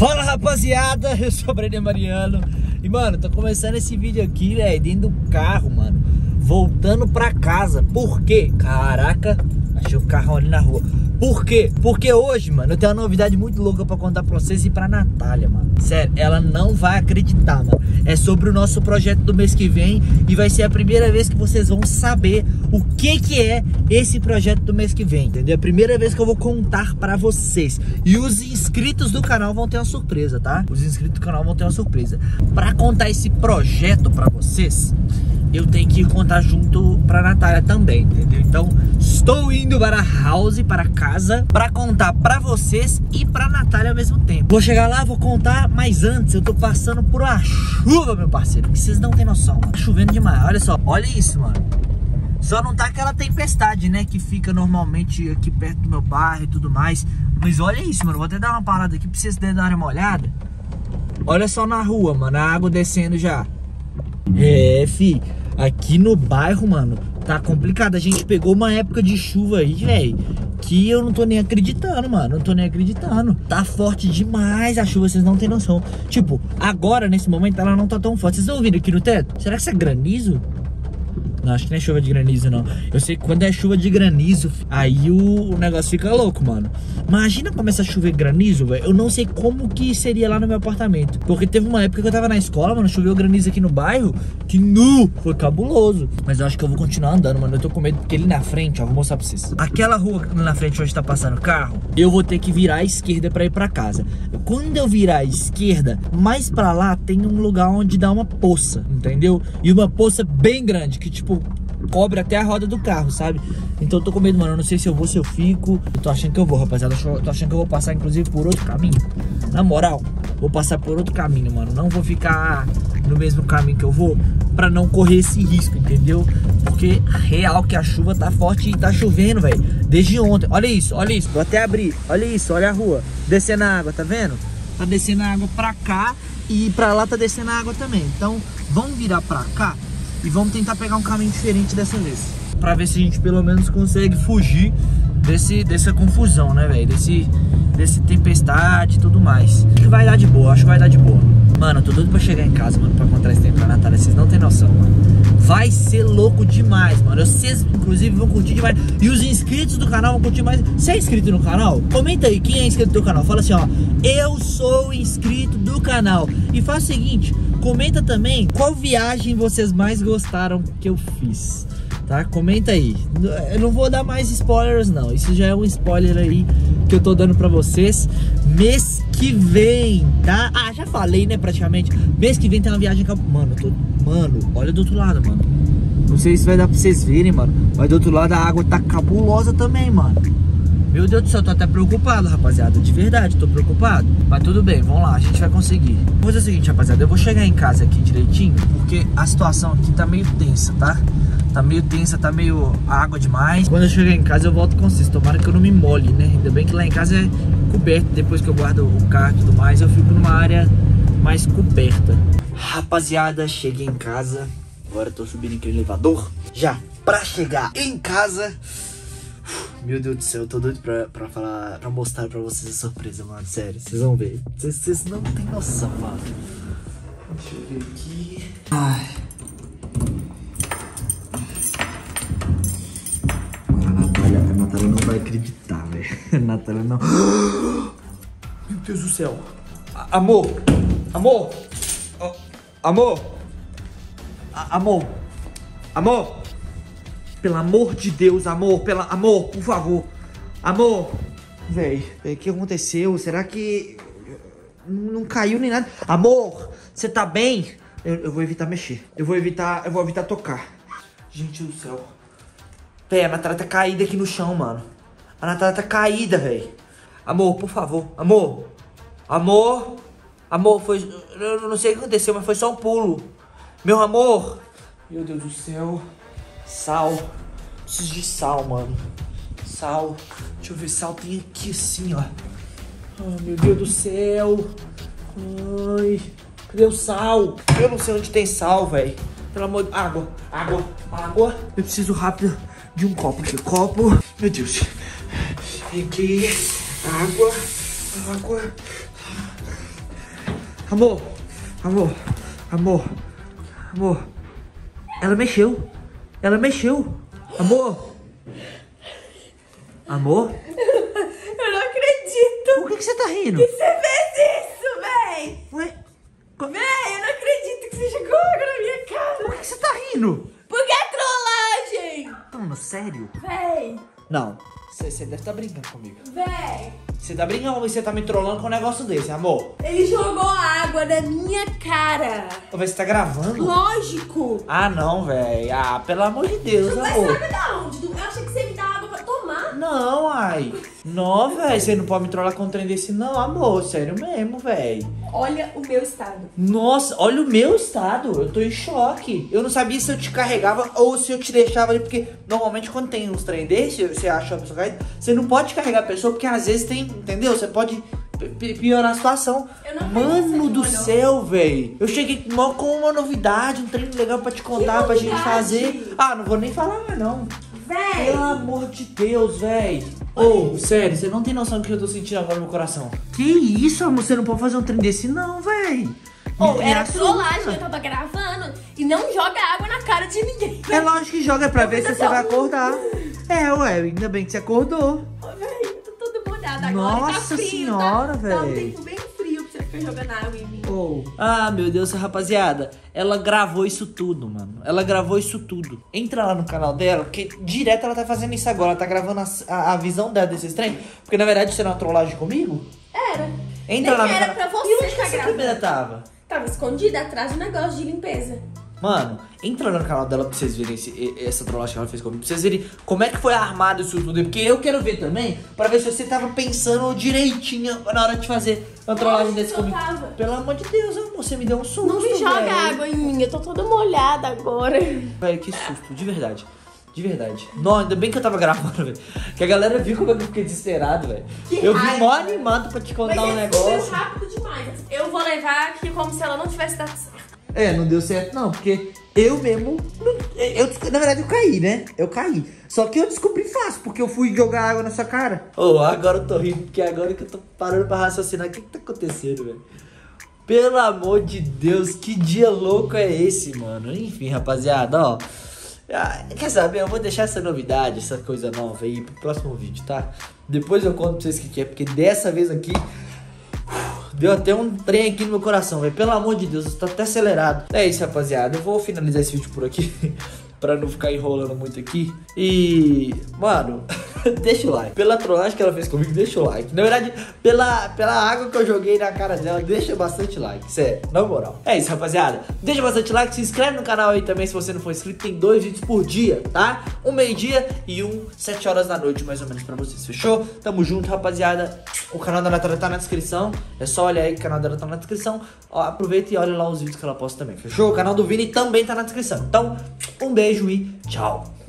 Fala rapaziada, eu sou o Brenner Mariano. E mano, tô começando esse vídeo aqui, velho, dentro do carro, mano. Voltando pra casa, por quê? Caraca, achei o carro ali na rua Por quê? Porque hoje, mano, eu tenho uma novidade muito louca pra contar pra vocês e pra Natália, mano Sério, ela não vai acreditar, mano É sobre o nosso projeto do mês que vem E vai ser a primeira vez que vocês vão saber o que que é esse projeto do mês que vem, entendeu? É a primeira vez que eu vou contar pra vocês E os inscritos do canal vão ter uma surpresa, tá? Os inscritos do canal vão ter uma surpresa Pra contar esse projeto pra vocês eu tenho que contar junto pra Natália também, entendeu? Então, estou indo para a house, para casa, pra contar pra vocês e pra Natália ao mesmo tempo. Vou chegar lá, vou contar, mas antes eu tô passando por uma chuva, meu parceiro, que vocês não tem noção, mano. Tá chovendo demais, olha só, olha isso, mano. Só não tá aquela tempestade, né, que fica normalmente aqui perto do meu bairro e tudo mais. Mas olha isso, mano, vou até dar uma parada aqui pra vocês darem uma olhada. Olha só na rua, mano, a água descendo já. É, fi. Aqui no bairro, mano, tá complicado. A gente pegou uma época de chuva aí, velho, que eu não tô nem acreditando, mano. Não tô nem acreditando. Tá forte demais a chuva, vocês não tem noção. Tipo, agora, nesse momento, ela não tá tão forte. Vocês estão ouvindo aqui no teto? Será que isso é granizo? Não, acho que não é chuva de granizo, não. Eu sei que quando é chuva de granizo, aí o, o negócio fica louco, mano. Imagina começar a chover granizo, velho. Eu não sei como que seria lá no meu apartamento. Porque teve uma época que eu tava na escola, mano, choveu granizo aqui no bairro, que nu, foi cabuloso. Mas eu acho que eu vou continuar andando, mano. Eu tô com medo porque ali na frente, ó, vou mostrar pra vocês. Aquela rua na frente onde tá passando carro, eu vou ter que virar à esquerda pra ir pra casa. Quando eu virar à esquerda, mais pra lá tem um lugar onde dá uma poça, entendeu? E uma poça bem grande, que tipo tipo, cobre até a roda do carro, sabe? Então eu tô com medo, mano. Eu não sei se eu vou, se eu fico. Eu tô achando que eu vou, rapaziada. Eu tô achando que eu vou passar, inclusive, por outro caminho. Na moral, vou passar por outro caminho, mano. Não vou ficar no mesmo caminho que eu vou pra não correr esse risco, entendeu? Porque real que a chuva tá forte e tá chovendo, velho. Desde ontem. Olha isso, olha isso. Vou até abrir. Olha isso, olha a rua. Descendo a água, tá vendo? Tá descendo a água pra cá e pra lá tá descendo a água também. Então, vamos virar pra cá e vamos tentar pegar um caminho diferente dessa vez. Pra ver se a gente pelo menos consegue fugir desse, dessa confusão, né, velho? Desse, desse tempestade e tudo mais. Acho que vai dar de boa, acho que vai dar de boa. Mano, tô doido pra chegar em casa, mano, pra encontrar esse tempo pra Natália. Vocês não tem noção, mano. Vai ser louco demais, mano. Vocês, inclusive, vão curtir demais. E os inscritos do canal vão curtir mais. Você é inscrito no canal? Comenta aí quem é inscrito do canal. Fala assim, ó. Eu sou inscrito do canal. E faz o seguinte, comenta também qual viagem vocês mais gostaram que eu fiz tá? Comenta aí. Eu não vou dar mais spoilers não. Isso já é um spoiler aí que eu tô dando pra vocês. Mês que vem, tá? Ah, já falei, né, praticamente. Mês que vem tem uma viagem que Mano, tô... Mano, olha do outro lado, mano. Não sei se vai dar pra vocês verem, mano. Mas do outro lado a água tá cabulosa também, mano. Meu Deus do céu, tô até preocupado, rapaziada. De verdade, tô preocupado. Mas tudo bem, vamos lá, a gente vai conseguir. Vou fazer o seguinte, rapaziada. Eu vou chegar em casa aqui direitinho, porque a situação aqui tá meio tensa, tá? Tá meio tensa, tá meio água demais. Quando eu chegar em casa eu volto com vocês. Tomara que eu não me molhe, né? Ainda bem que lá em casa é coberto. Depois que eu guardo o carro e tudo mais, eu fico numa área mais coberta. Rapaziada, cheguei em casa. Agora eu tô subindo aqui no elevador. Já pra chegar em casa. Meu Deus do céu, eu tô doido pra, pra falar, pra mostrar pra vocês a surpresa, mano. Sério, vocês vão ver. Vocês não tem noção, mano. Deixa eu ver aqui. Ai. Natália não vai acreditar, velho. Natália não. Meu Deus do céu. A amor! Amor! Oh, amor! A amor! Amor! Pelo amor de Deus, amor! Pela amor, por favor! Amor! Véi, o que aconteceu? Será que não caiu nem nada? Amor, você tá bem? Eu, eu, vou evitar mexer. Eu vou evitar, eu vou evitar tocar. Gente do céu. Véi, a Natália tá caída aqui no chão, mano. A Natália tá caída, velho. Amor, por favor. Amor. Amor. Amor, foi... Eu não sei o que aconteceu, mas foi só um pulo. Meu amor. Meu Deus do céu. Sal. Preciso de sal, mano. Sal. Deixa eu ver, sal tem aqui assim, ó. Oh, meu Deus do céu. Ai. Cadê o sal? Eu não sei onde tem sal, velho. Pelo amor de... Água. Água. Água. Eu preciso rápido de um copo aqui. Copo. Meu Deus. Aqui. Água. Água. Amor, amor, amor, amor. Ela mexeu. Ela mexeu. Amor. Amor? Eu não acredito Por que, que você tá rindo? que você fez isso, véi! Ué, co- Véi, eu não acredito que você água na minha por cara! que, que você tá rindo? Porque é trollagem! Mano, sério? Véi, Não, você você deve estar brincando comigo. véi, Você tá brincando comigo, você tá me trollando com um negócio desse, amor. ele jogou água na minha cara! Ô, véi, Você tá gravando? Lógico! Ah, não, velho. Ah, pelo amor de Deus, Mas amor. sabe da onde? Não, ai. Não, velho. Você não pode me trollar com um trem desse, não, amor. Sério mesmo, velho. Olha o meu estado. Nossa, olha o meu estado. Eu tô em choque. Eu não sabia se eu te carregava ou se eu te deixava ali, porque normalmente quando tem uns trem desse, você acha a pessoa caída, você não pode carregar a pessoa, porque às vezes tem, entendeu? Você pode pi- piorar a situação. Mano do céu, velho. Eu cheguei com uma novidade, um treino legal pra te contar, pra gente fazer. Ah, não vou nem falar mais, não. Véi! Pelo amor de Deus, véi. Ô, sério, você não tem noção do que eu tô sentindo agora no meu coração. Que isso, amor? Você não pode fazer um trem desse, não, véi. Ou me era trollagem, eu tava gravando. E não joga água na cara de ninguém. É lógico que joga pra ver se você vai acordar. É, ué, ainda bem que você acordou. Ô, Véi, eu tô toda molhada agora. tá Nossa frio, senhora, tá, Tá um ficar jogando água em mim. Ah, meu Deus, rapaziada. Ela gravou isso tudo, mano. Ela gravou isso tudo. Entra lá no canal dela, porque direto ela tá fazendo isso agora. Ela tá gravando a, a- a visão dela desses trem. Porque na verdade isso era uma trollagem comigo. Era. Entra Nem lá no era canal. pra você E onde tá que essa gravando. câmera tava? Tava escondida atrás do negócio de limpeza. Mano, entra lá no canal dela pra vocês verem esse- essa trollagem que ela fez comigo. Pra vocês verem como é que foi armado isso tudo. Porque eu quero ver também, pra ver se você tava pensando direitinho na hora de fazer uma trollagem desse que comigo. Pelo amor de Deus, amor, você me deu um susto. Não me joga velho. água em mim, eu tô toda molhada agora. Velho, que susto, de verdade. De verdade. Não, ainda bem que eu tava gravando, velho. Que a galera viu como eu fiquei desesperado, velho. Que Eu raiva. mó animado pra te contar um Mas esse foi negócio. rápido demais. Eu vou levar aqui como se ela não tivesse dado certo. É, não deu certo não, porque eu mesmo. não- Eu, na verdade, eu caí, né? Eu caí. Só que eu descobri fácil, porque eu fui jogar água na sua cara. Ô, agora eu tô rindo, porque agora que eu tô parando pra raciocinar, o que que tá acontecendo, velho? Pelo amor de Deus, que dia louco é esse, mano? Enfim, rapaziada, ó. ah, Quer saber? Eu vou deixar essa novidade, essa coisa nova aí pro próximo vídeo, tá? Depois eu conto pra vocês o que que é, porque dessa vez aqui. Deu até um trem aqui no meu coração, velho. Pelo amor de Deus, tá até acelerado. É isso, rapaziada. Eu vou finalizar esse vídeo por aqui. pra não ficar enrolando muito aqui. E. Mano, deixa o like. Pela trollagem que ela fez comigo, deixa o like. Na verdade, pela, pela água que eu joguei na cara dela, deixa bastante like. Sério, na moral. É isso, rapaziada. Deixa bastante like. Se inscreve no canal aí também se você não for inscrito. Tem dois vídeos por dia, tá? Um meio-dia e um sete horas da noite, mais ou menos, pra vocês. Fechou? Tamo junto, rapaziada. O canal da Natália tá na descrição. É só olhar aí que o canal dela tá na descrição. Ó, aproveita e olha lá os vídeos que ela posta também. Fechou? O canal do Vini também tá na descrição. Então, um beijo e tchau.